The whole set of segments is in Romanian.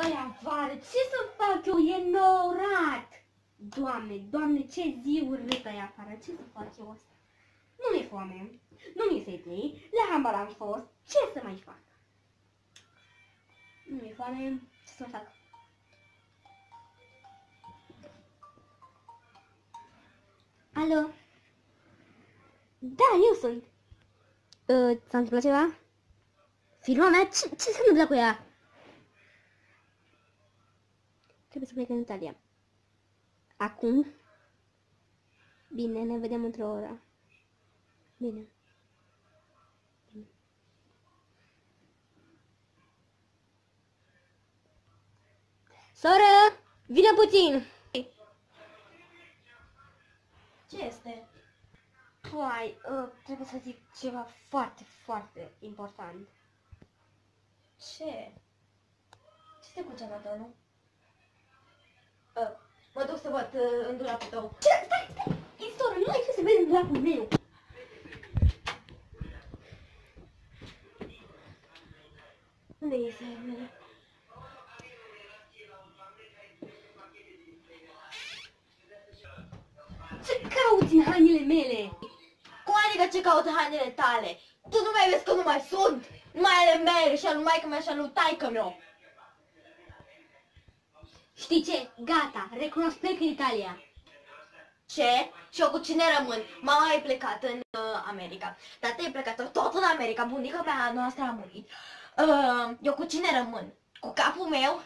dai afară, ce să fac eu, e norat! Doamne, doamne, ce zi urâtă e afară, ce să fac eu asta? Nu mi-e foame, nu mi-e sete, la hambar am fost, ce să mai fac? Nu mi-e foame, ce să mai fac? Alo? Da, eu sunt. Uh, s-a întâmplat ceva? Firma mea? Ce, ce s-a întâmplat cu ea? Trebuie să plec în Italia. Acum? Bine, ne vedem într-o oră. Bine. Bine. Soră, vină puțin! Ce este? Păi, uh, trebuie să zic ceva foarte, foarte important. Ce? Ce te cu cealaltă, Uh, mă duc să văd uh, în dulapul tău. Ce? Stai, stai! Istoră, nu ai ce să vezi în dulapul meu! Unde e mele? Ce cauți în hainele mele? Cum adică ce caută hainele tale? Tu nu mai vezi că nu mai sunt? Numai ale mele și al lui maică mea și al lui taică meu. Știi ce? Gata, recunosc plec în Italia. Ce? Și eu cu cine rămân? Mama e plecată în uh, America. Tata e plecată tot în America. Bunica mea noastră a murit. Uh, eu cu cine rămân? Cu capul meu?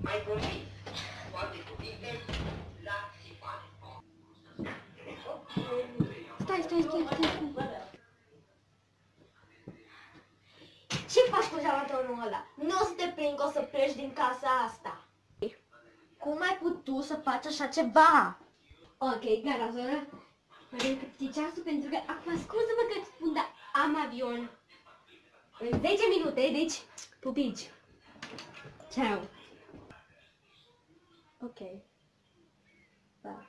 Mai vorbi cu alte cuvinte la țipare. Stai, stai, stai, stai, stai. Ce faci cu jamatonul ăla? Nu o să te prind că o să pleci din casa asta. Cum ai putut să faci așa ceva? Ok, gata, soră. Mă vedem cât e ceasul pentru că acum scuză-mă că îți spun, dar am avion. În 10 minute, deci, pupici. Ciao. Ok. Bye.